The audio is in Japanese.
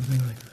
ございま。